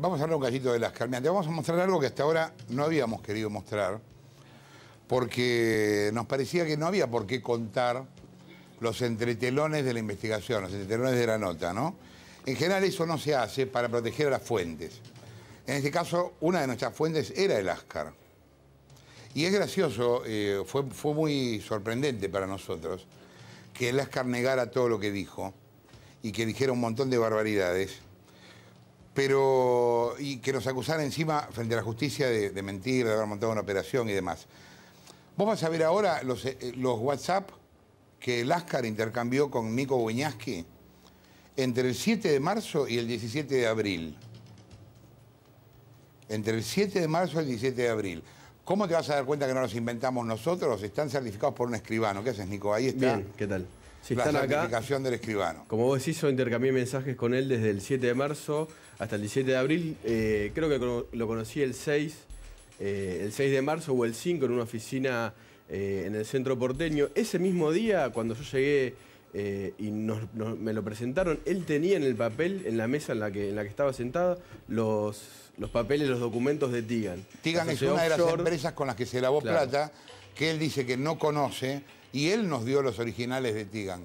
vamos a hablar un cachito de las. Te vamos a mostrar algo que hasta ahora no habíamos querido mostrar, porque nos parecía que no había por qué contar los entretelones de la investigación, los entretelones de la nota, ¿no? En general eso no se hace para proteger a las fuentes. En este caso, una de nuestras fuentes era el Ascar. Y es gracioso, eh, fue, fue muy sorprendente para nosotros que el Ascar negara todo lo que dijo y que dijera un montón de barbaridades, pero y que nos acusara encima frente a la justicia de, mentir, de haber montado una operación y demás. Vos vas a ver ahora los, eh, WhatsApp que el Ascar intercambió con Nico Weñaski entre el 7 de marzo y el 17 de abril. Entre el 7 de marzo y el 17 de abril. ¿Cómo te vas a dar cuenta que no los inventamos nosotros? Están certificados por un escribano. ¿Qué haces, Nico? Ahí está. Bien, ¿qué tal? La certificación del escribano. Como vos decís, yo intercambié mensajes con él desde el 7 de marzo hasta el 17 de abril. Eh, creo que lo conocí el 6, eh, el 6 de marzo o el 5 en una oficina eh, en el centro porteño. Ese mismo día, cuando yo llegué eh, y me lo presentaron, él tenía en el papel, en la mesa en la que, en la que estaba sentado, los, los papeles, los documentos de Tigan. Tigan es una de las empresas con las que se lavó plata, que él dice que no conoce, y él nos dio los originales de Tigan.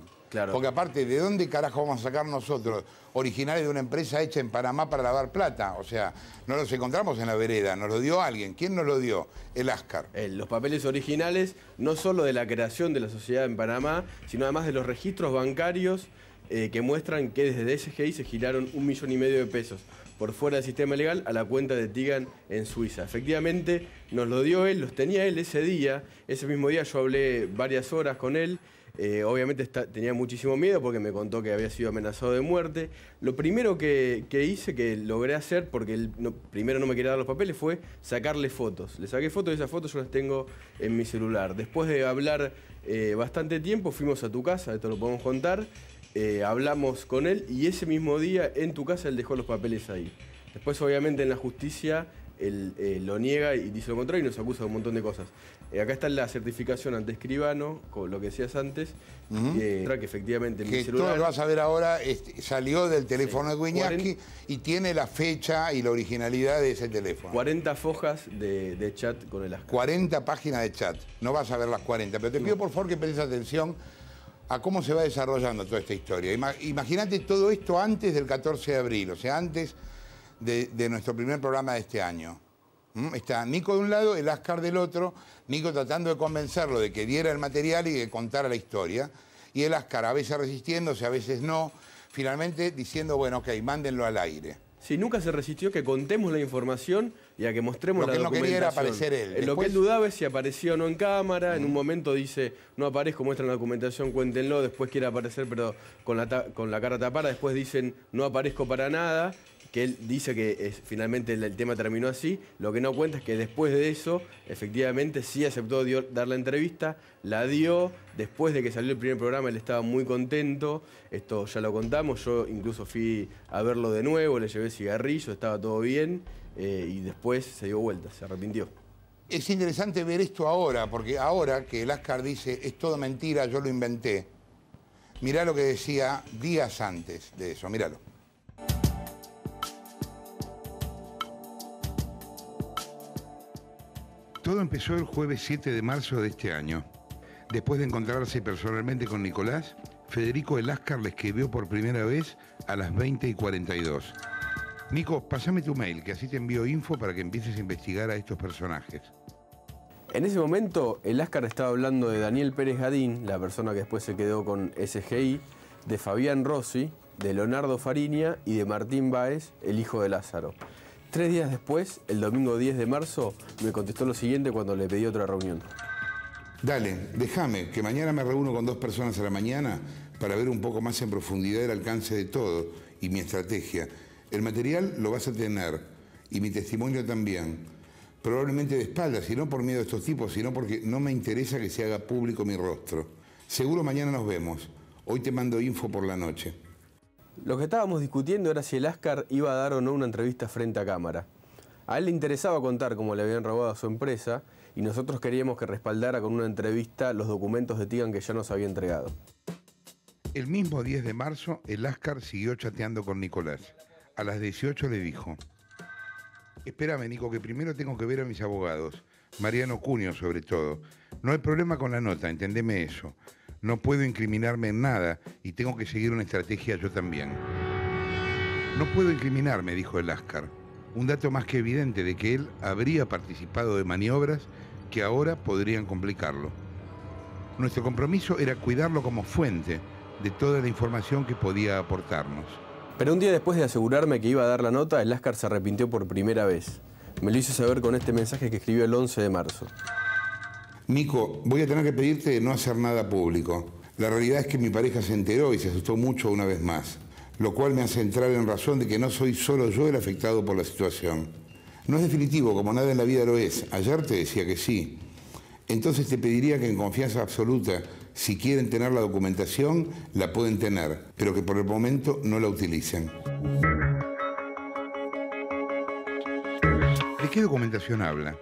Porque aparte, ¿de dónde carajo vamos a sacar nosotros originales de una empresa hecha en Panamá para lavar plata? O sea, no los encontramos en la vereda, nos lo dio alguien. ¿Quién nos lo dio? El Ascar. los papeles originales, no solo de la creación de la sociedad en Panamá, sino además de los registros bancarios eh, que muestran que desde SGI se giraron un millón y medio de pesos por fuera del sistema legal a la cuenta de Tigan en Suiza. Efectivamente, nos lo dio él, los tenía él ese día. Ese mismo día yo hablé varias horas con él. Eh, obviamente tenía muchísimo miedo porque me contó que había sido amenazado de muerte. Lo primero que, hice, que logré hacer, porque él primero no me quería dar los papeles, fue sacarle fotos. Le saqué fotos y esas fotos yo las tengo en mi celular. Después de hablar eh, bastante tiempo, fuimos a tu casa, esto lo podemos contar, eh, hablamos con él y ese mismo día en tu casa él dejó los papeles ahí. Después obviamente en la justicia él eh, lo niega y dice lo contrario y nos acusa de un montón de cosas. Eh, acá está la certificación ante escribano, con lo que decías antes, que efectivamente mi celular... Todo lo vas a ver ahora, salió del teléfono de Guiñaski y tiene la fecha y la originalidad de ese teléfono. 40 fojas de, chat con el ASCA. 40 páginas de chat, no vas a ver las 40, pero te pido por favor que prestes atención a cómo se va desarrollando toda esta historia. Imagínate todo esto antes del 14 de abril, o sea, antes de, nuestro primer programa de este año. ¿Mm? Está Nico de un lado, el Ascar del otro, Nico tratando de convencerlo de que diera el material y de contara la historia, y el Ascar a veces resistiéndose, a veces no, finalmente diciendo, bueno, ok, mándenlo al aire. Sí, nunca se resistió que contemos la información y a que mostremos lo la que documentación. no quería era aparecer él. Lo que él dudaba es si apareció o no en cámara. En un momento dice, no aparezco, muestran la documentación, cuéntenlo. Después quiere aparecer, pero con la, con la cara tapada. Después dicen, no aparezco para nada que él dice que finalmente el, tema terminó así. Lo que no cuenta es que después de eso, efectivamente, sí aceptó dar la entrevista, la dio. Después de que salió el primer programa, él estaba muy contento. Esto ya lo contamos. Yo incluso fui a verlo de nuevo, le llevé cigarrillo, estaba todo bien. Eh, y después se dio vuelta, se arrepintió. Es interesante ver esto ahora, porque ahora que el Ascar dice, es todo mentira, yo lo inventé. Mirá lo que decía días antes de eso, míralo. Todo empezó el jueves 7 de marzo de este año. Después de encontrarse personalmente con Nicolás, Federico Eláscar le escribió por primera vez a las 20 y 42. Nico, pásame tu mail, que así te envío info para que empieces a investigar a estos personajes. En ese momento, el estaba hablando de Daniel Pérez Gadín, la persona que después se quedó con SGI, de Fabián Rossi, de Leonardo Fariña y de Martín Báez, el hijo de Lázaro. Tres días después, el domingo 10 de marzo, me contestó lo siguiente cuando le pedí otra reunión. Dale, déjame, que mañana me reúno con dos personas a la mañana para ver un poco más en profundidad el alcance de todo y mi estrategia. El material lo vas a tener y mi testimonio también. Probablemente de espaldas, y no por miedo a estos tipos, sino porque no me interesa que se haga público mi rostro. Seguro mañana nos vemos. Hoy te mando info por la noche. Lo que estábamos discutiendo era si el Ascar iba a dar o no una entrevista frente a cámara. A él le interesaba contar cómo le habían robado a su empresa y nosotros queríamos que respaldara con una entrevista los documentos de Tigan que ya nos había entregado. El mismo 10 de marzo, el Ascar siguió chateando con Nicolás. A las 18 le dijo, Espérame, Nico, que primero tengo que ver a mis abogados. Mariano Cunio, sobre todo. No hay problema con la nota, entendeme eso. No puedo incriminarme en nada y tengo que seguir una estrategia yo también. No puedo incriminarme, dijo el Ascar. Un dato más que evidente de que él habría participado de maniobras que ahora podrían complicarlo. Nuestro compromiso era cuidarlo como fuente de toda la información que podía aportarnos. Pero un día después de asegurarme que iba a dar la nota, el Ascar se arrepintió por primera vez. Me lo hizo saber con este mensaje que escribió el 11 de marzo. Nico, voy a tener que pedirte no hacer nada público. La realidad es que mi pareja se enteró y se asustó mucho una vez más, lo cual me hace entrar en razón de que no soy solo yo el afectado por la situación. No es definitivo, como nada en la vida lo es. Ayer te decía que sí. Entonces te pediría que en confianza absoluta, si quieren tener la documentación, la pueden tener, pero que por el momento no la utilicen. ¿De qué documentación habla?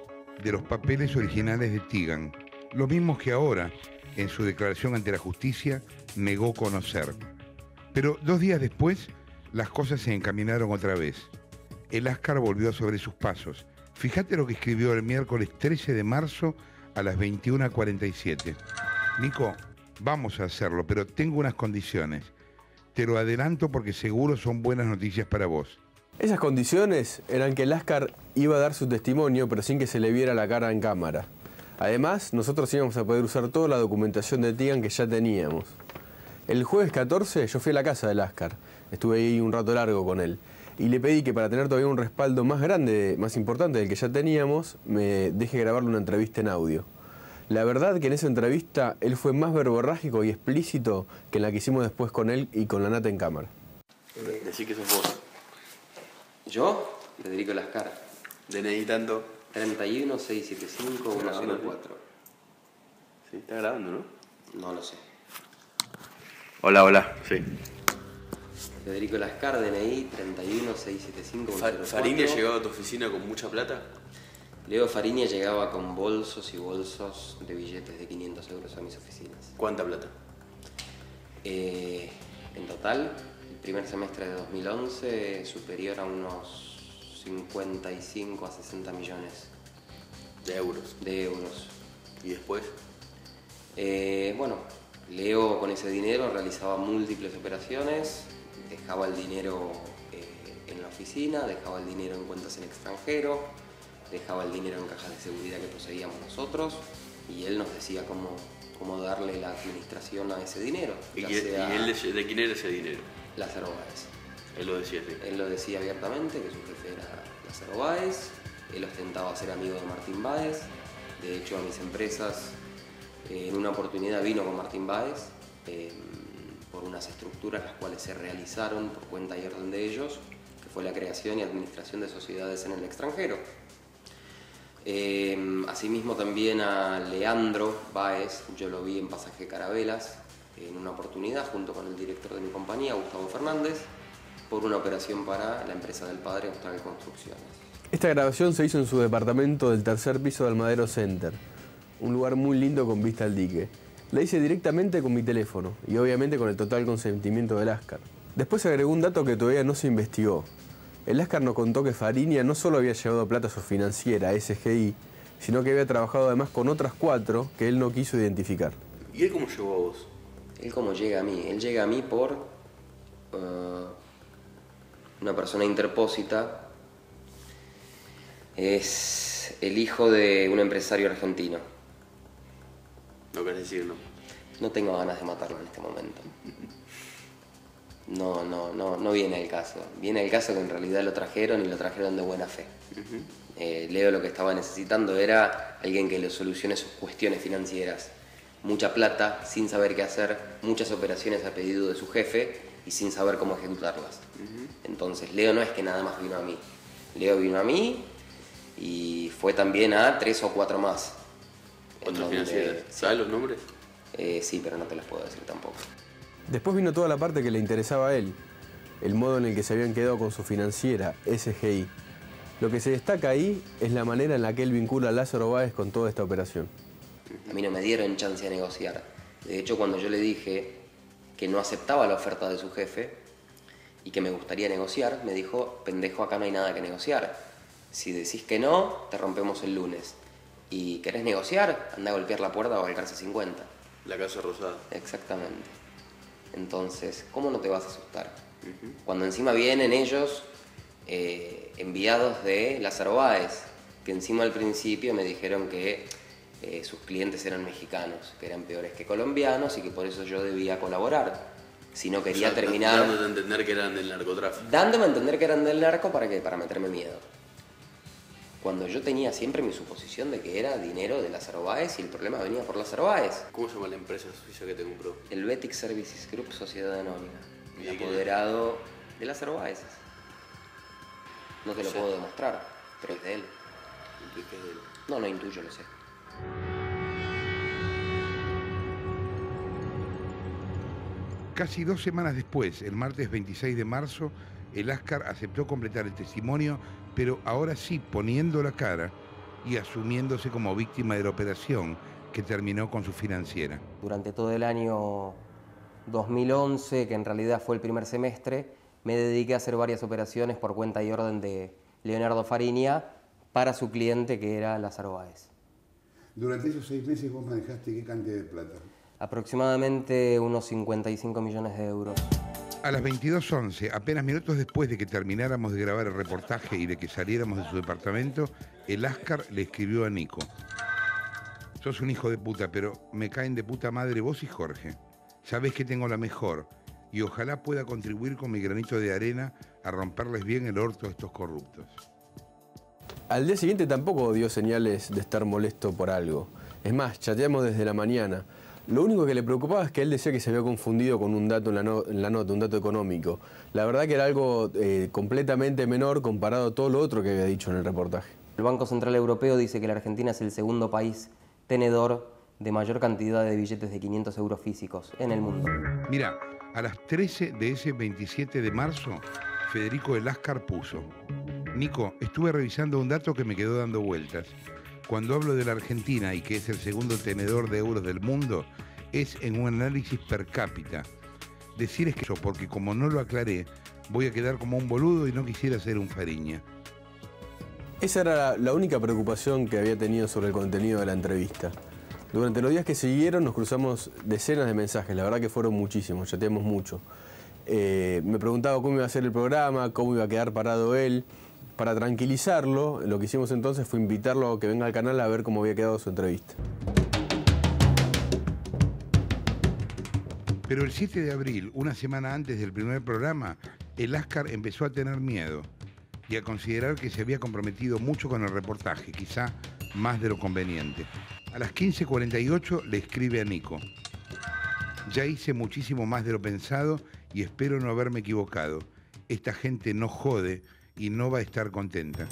De los papeles originales de Tigan, los mismos que ahora, en su declaración ante la justicia, negó conocer. Pero dos días después, las cosas se encaminaron otra vez. El Ascar volvió sobre sus pasos. Fíjate lo que escribió el miércoles 13 de marzo a las 21.47. Nico, vamos a hacerlo, pero tengo unas condiciones. Te lo adelanto porque seguro son buenas noticias para vos. Esas condiciones eran que Lascar iba a dar su testimonio, pero sin que se le viera la cara en cámara. Además, nosotros íbamos a poder usar toda la documentación de Tigan que ya teníamos. El jueves 14 yo fui a la casa de Lascar. Estuve ahí un rato largo con él. Y le pedí que para tener todavía un respaldo más grande, más importante del que ya teníamos, me deje grabarle una entrevista en audio. La verdad que en esa entrevista él fue más verborrágico y explícito que en la que hicimos después con él y con la nata en cámara. Decí que sos vos. Yo, Federico Lascar, DNI tanto. 31 675 104. Sí, está grabando, ¿no? No lo sé. Hola, hola. Sí. Federico Lascar, DNI 31 675 104. ¿Fariña llegó a tu oficina con mucha plata? Leo Fariña llegaba con bolsos y bolsos de billetes de 500 euros a mis oficinas. ¿Cuánta plata? Eh, en total, el primer semestre de 2011 superior a unos 55 a 60 millones De euros. de euros. ¿Y después? Eh, bueno, Leo con ese dinero realizaba múltiples operaciones, dejaba el dinero eh, en la oficina, dejaba el dinero en cuentas en extranjero, dejaba el dinero en cajas de seguridad que poseíamos nosotros y él nos decía cómo, cómo darle la administración a ese dinero. ¿Y, ya quién- sea y él de, de quién era ese dinero? Lázaro Báez. Él lo decía así. Él lo decía abiertamente, que su jefe era Lázaro Báez, él ostentaba ser amigo de Martín Báez, de hecho a mis empresas eh, en una oportunidad vino con Martín Báez eh, por unas estructuras las cuales se realizaron por cuenta y orden de ellos, que fue la creación y administración de sociedades en el extranjero. Eh, asimismo también a Leandro Báez, yo lo vi en Pasaje Carabelas en una oportunidad junto con el director de mi compañía, Gustavo Fernández, por una operación para la empresa del padre Austral Construcciones. Esta grabación se hizo en su departamento del tercer piso del Madero Center, un lugar muy lindo con vista al dique. La hice directamente con mi teléfono y obviamente con el total consentimiento del Ascar. Después se agregó un dato que todavía no se investigó. El Ascar nos contó que Fariña no solo había llevado plata a su financiera, SGI, sino que había trabajado además con otras cuatro que él no quiso identificar. ¿Y él cómo llegó a vos? Él como llega a mí, él llega a mí por eh, una persona interpósita, es el hijo de un empresario argentino. No querés decir, ¿no? No tengo ganas de matarlo en este momento. No, no, no, no viene el caso. Viene el caso que en realidad lo trajeron y lo trajeron de buena fe. Eh, Leo lo que estaba necesitando era alguien que le solucione sus cuestiones financieras. Mucha plata, sin saber qué hacer, muchas operaciones a pedido de su jefe y sin saber cómo ejecutarlas. Entonces Leo no es que nada más vino a mí. Leo vino a mí y fue también a tres o cuatro más. ¿Otras financieras? ¿Sabes los nombres? eh, sí, pero no te las puedo decir tampoco. Después vino toda la parte que le interesaba a él, el modo en el que se habían quedado con su financiera, SGI. Lo que se destaca ahí es la manera en la que él vincula a Lázaro Báez con toda esta operación. A mí no me dieron chance de negociar. De hecho, cuando yo le dije que no aceptaba la oferta de su jefe y que me gustaría negociar, me dijo, pendejo, acá no hay nada que negociar. Si decís que no, te rompemos el lunes. Y querés negociar, anda a golpear la puerta o al cárcel 50. La Casa Rosada. Exactamente. Entonces, ¿cómo no te vas a asustar? Cuando encima vienen ellos eh, enviados de las Báez, que encima al principio me dijeron que eh, sus clientes eran mexicanos, que eran peores que colombianos y que por eso yo debía colaborar. Si no quería O sea, terminar... Dándote a entender que eran del narcotráfico. Dándome a entender que eran del narco para que para meterme miedo. Cuando yo tenía siempre mi suposición de que era dinero de las Arbaez y el problema venía por las Arbaez. ¿Cómo se llama la empresa suiza que te compró? El Betic Services Group Sociedad Anónima, apoderado de las Arbaez. No te lo O sea- puedo demostrar, pero es de él. Que es de él. No, no intuyo, lo sé. Casi dos semanas después, el martes 26 de marzo, el Ascar aceptó completar el testimonio, pero ahora sí poniendo la cara y asumiéndose como víctima de la operación que terminó con su financiera. Durante todo el año 2011, que en realidad fue el primer semestre, me dediqué a hacer varias operaciones por cuenta y orden de Leonardo Fariña para su cliente que era Lázaro Báez. Durante esos seis meses vos manejaste qué cantidad de plata? Aproximadamente unos 55 millones de euros. A las 22.11, apenas minutos después de que termináramos de grabar el reportaje y de que saliéramos de su departamento, el Ascar le escribió a Nico. Sos un hijo de puta, pero me caen de puta madre vos y Jorge. Sabés que tengo la mejor y ojalá pueda contribuir con mi granito de arena a romperles bien el orto a estos corruptos. Al día siguiente tampoco dio señales de estar molesto por algo. Es más, chateamos desde la mañana. Lo único que le preocupaba es que él decía que se había confundido con un dato en la, no- en la nota, un dato económico. La verdad que era algo eh, completamente menor comparado a todo lo otro que había dicho en el reportaje. El Banco Central Europeo dice que la Argentina es el segundo país tenedor de mayor cantidad de billetes de 500 euros físicos en el mundo. Mira, a las 13 de ese 27 de marzo, Federico El Ascar puso. Nico, estuve revisando un dato que me quedó dando vueltas. Cuando hablo de la Argentina y que es el segundo tenedor de euros del mundo, es en un análisis per cápita. Decir es que eso, porque como no lo aclaré, voy a quedar como un boludo y no quisiera ser un fariña. Esa era la, única preocupación que había tenido sobre el contenido de la entrevista. Durante los días que siguieron nos cruzamos decenas de mensajes, la verdad que fueron muchísimos, chateamos mucho. Eh, me preguntaba cómo iba a ser el programa, cómo iba a quedar parado él. Para tranquilizarlo, lo que hicimos entonces fue invitarlo a que venga al canal a ver cómo había quedado su entrevista. Pero el 7 de abril, una semana antes del primer programa, el Ascar empezó a tener miedo y a considerar que se había comprometido mucho con el reportaje, quizá más de lo conveniente. A las 15.48 le escribe a Nico. Ya hice muchísimo más de lo pensado y espero no haberme equivocado. Esta gente no jode y no va a estar contenta.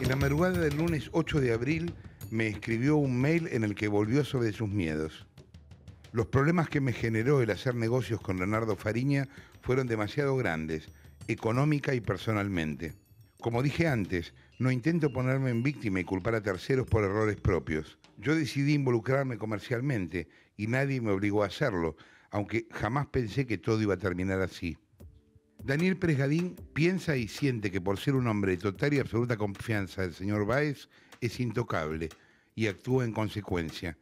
En la madrugada del lunes 8 de abril me escribió un mail en el que volvió sobre sus miedos. Los problemas que me generó el hacer negocios con Leonardo Fariña fueron demasiado grandes, económica y personalmente. Como dije antes, no intento ponerme en víctima y culpar a terceros por errores propios. Yo decidí involucrarme comercialmente y nadie me obligó a hacerlo, aunque jamás pensé que todo iba a terminar así. Daniel Pérez Gadín piensa y siente que por ser un hombre de total y absoluta confianza del señor Báez es intocable y actúa en consecuencia.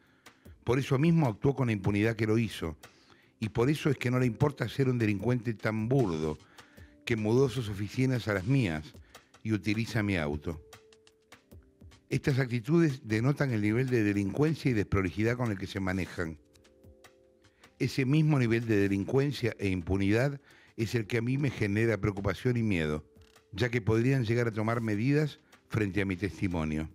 Por eso mismo actuó con la impunidad que lo hizo. Y por eso es que no le importa ser un delincuente tan burdo que mudó sus oficinas a las mías y utiliza mi auto. Estas actitudes denotan el nivel de delincuencia y desprolijidad con el que se manejan. Ese mismo nivel de delincuencia e impunidad es el que a mí me genera preocupación y miedo, ya que podrían llegar a tomar medidas frente a mi testimonio.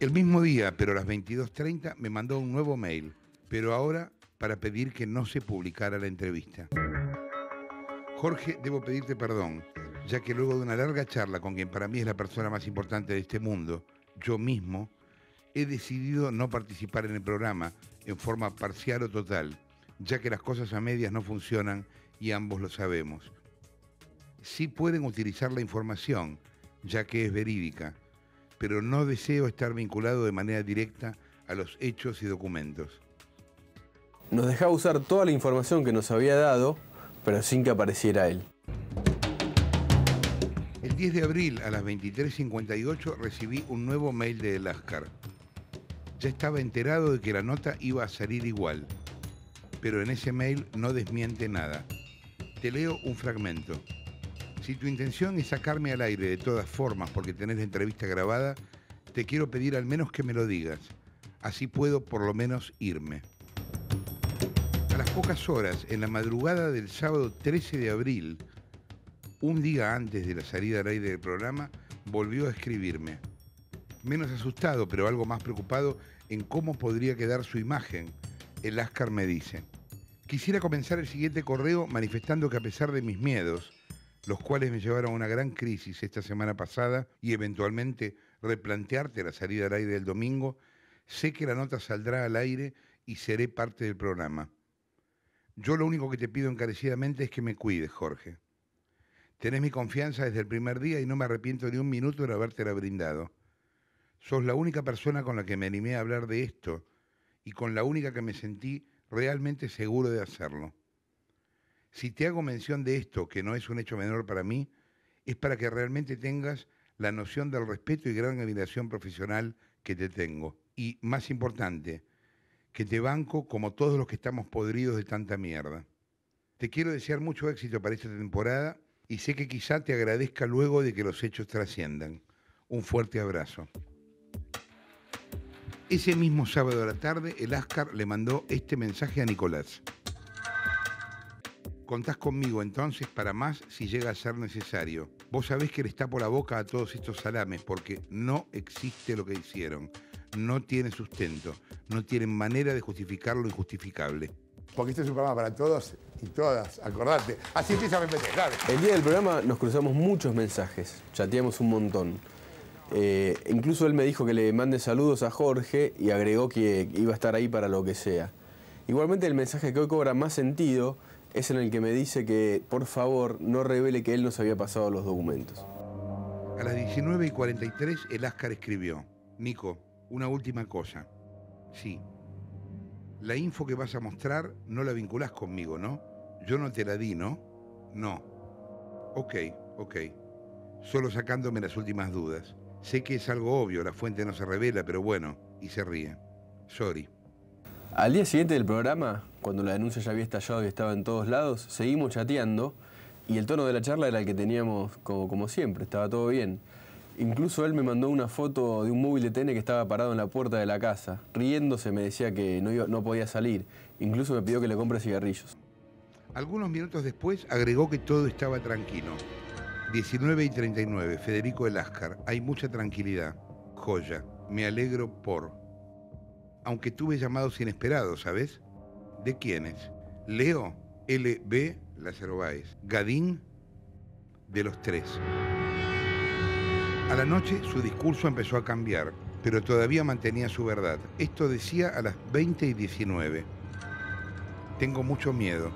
El mismo día, pero a las 22.30, me mandó un nuevo mail, pero ahora para pedir que no se publicara la entrevista. Jorge, debo pedirte perdón, ya que luego de una larga charla con quien para mí es la persona más importante de este mundo, yo mismo, he decidido no participar en el programa en forma parcial o total, ya que las cosas a medias no funcionan y ambos lo sabemos. Sí pueden utilizar la información, ya que es verídica, pero no deseo estar vinculado de manera directa a los hechos y documentos. Nos dejaba usar toda la información que nos había dado, pero sin que apareciera él. El 10 de abril a las 23.58 recibí un nuevo mail de El Ascar. Ya estaba enterado de que la nota iba a salir igual, pero en ese mail no desmiente nada. Te leo un fragmento. Si tu intención es sacarme al aire de todas formas porque tenés la entrevista grabada, te quiero pedir al menos que me lo digas. Así puedo por lo menos irme. A las pocas horas, en la madrugada del sábado 13 de abril, un día antes de la salida al aire del programa, volvió a escribirme. Menos asustado, pero algo más preocupado en cómo podría quedar su imagen, el Ascar me dice. Quisiera comenzar el siguiente correo manifestando que a pesar de mis miedos, los cuales me llevaron a una gran crisis esta semana pasada y eventualmente replantearte la salida al aire del domingo, sé que la nota saldrá al aire y seré parte del programa. Yo lo único que te pido encarecidamente es que me cuides, Jorge. Tenés mi confianza desde el primer día y no me arrepiento ni un minuto de habértela brindado. Sos la única persona con la que me animé a hablar de esto y con la única que me sentí realmente seguro de hacerlo. Si te hago mención de esto, que no es un hecho menor para mí, es para que realmente tengas la noción del respeto y gran admiración profesional que te tengo. Y, más importante, que te banco como todos los que estamos podridos de tanta mierda. Te quiero desear mucho éxito para esta temporada y sé que quizá te agradezca luego de que los hechos trasciendan. Un fuerte abrazo. Ese mismo sábado a la tarde, el Ascar le mandó este mensaje a Nicolás. Contás conmigo entonces para más si llega a ser necesario. Vos sabés que le está por la boca a todos estos salames porque no existe lo que hicieron. No tiene sustento. No tienen manera de justificar lo injustificable. Porque este es un programa para todos y todas, acordate. Así empieza MPT, claro. El día del programa nos cruzamos muchos mensajes, chateamos un montón. Eh, incluso él me dijo que le mande saludos a Jorge y agregó que iba a estar ahí para lo que sea. Igualmente el mensaje que hoy cobra más sentido es en el que me dice que por favor no revele que él nos había pasado los documentos. A las 19 y 43 el Ascar escribió, Nico, una última cosa. Sí, la info que vas a mostrar no la vinculás conmigo, ¿no? Yo no te la di, ¿no? No. Ok, ok. Solo sacándome las últimas dudas. Sé que es algo obvio, la fuente no se revela, pero bueno, y se ríe. Sorry. Al día siguiente del programa, cuando la denuncia ya había estallado y estaba en todos lados, seguimos chateando y el tono de la charla era el que teníamos como, como siempre, estaba todo bien. Incluso él me mandó una foto de un móvil de TN que estaba parado en la puerta de la casa. Riéndose me decía que no, iba- no podía salir. Incluso me pidió que le compre cigarrillos. Algunos minutos después agregó que todo estaba tranquilo. 19 y 39, Federico El Ascar. Hay mucha tranquilidad. Joya. Me alegro por. Aunque tuve llamados inesperados, ¿sabes? ¿De quiénes? Leo, LB, Lázaro Báez. Gadín, de los tres. A la noche su discurso empezó a cambiar, pero todavía mantenía su verdad. Esto decía a las 20 y 19. Tengo mucho miedo.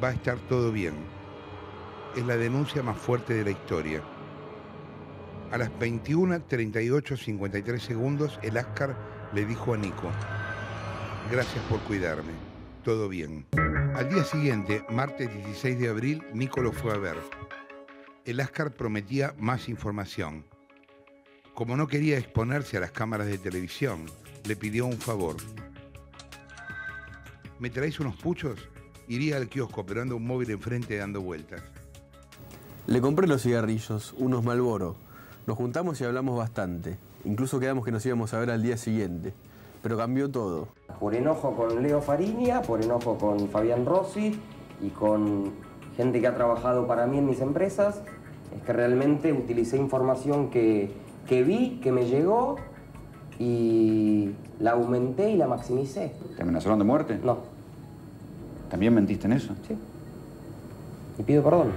Va a estar todo bien. Es la denuncia más fuerte de la historia. A las 21, 38, 53 segundos, el Ascar le dijo a Nico, gracias por cuidarme, todo bien. Al día siguiente, martes 16 de abril, Nico lo fue a ver. El Ascar prometía más información. Como no quería exponerse a las cámaras de televisión, le pidió un favor. ¿Me traéis unos puchos? Iría al kiosco, pero ando un móvil enfrente dando vueltas. Le compré los cigarrillos, unos Malboro. Nos juntamos y hablamos bastante. Incluso quedamos que nos íbamos a ver al día siguiente. Pero cambió todo. Por enojo con Leo Fariña, por enojo con Fabián Rossi y con gente que ha trabajado para mí en mis empresas, es que realmente utilicé información que, que vi, que me llegó y la aumenté y la maximicé. ¿Te amenazaron de muerte? No, ¿También mentiste en eso? sí. Y pido perdón.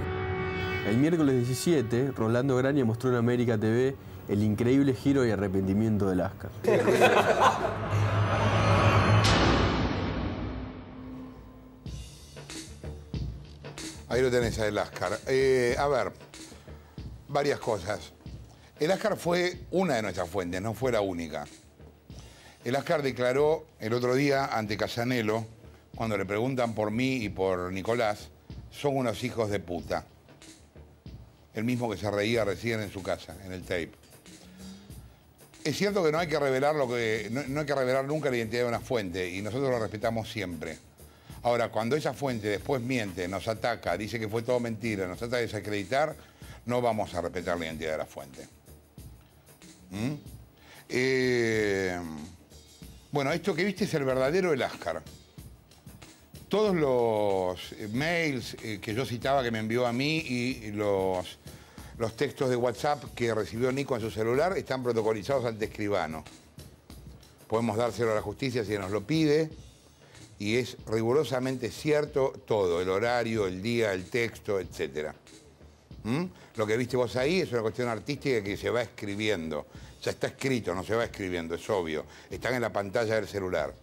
El miércoles 17, Rolando Graña mostró en América TV el increíble giro y arrepentimiento del Ascar. Ahí lo tenés a El Ascar. Eh, a ver, varias cosas. El Ascar fue una de nuestras fuentes, no fue la única. El Ascar declaró el otro día ante Casanelo, cuando le preguntan por mí y por Nicolás, son unos hijos de puta. El mismo que se reía recién en su casa, en el tape. Es cierto que no hay que revelar lo que. No, hay que revelar nunca la identidad de una fuente y nosotros lo respetamos siempre. Ahora, cuando esa fuente después miente, nos ataca, dice que fue todo mentira, nos trata de desacreditar, no vamos a respetar la identidad de la fuente. ¿Mm? Eh, bueno, esto que viste es el verdadero Eláscar. Todos los mails eh, que yo citaba que me envió a mí y los, los textos de WhatsApp que recibió Nico en su celular están protocolizados ante escribano. Podemos dárselo a la justicia si nos lo pide y es rigurosamente cierto todo, el horario, el día, el texto, etc. ¿Mm? Lo que viste vos ahí es una cuestión artística que se va escribiendo. Ya está escrito, no se va escribiendo, es obvio. Están en la pantalla del celular.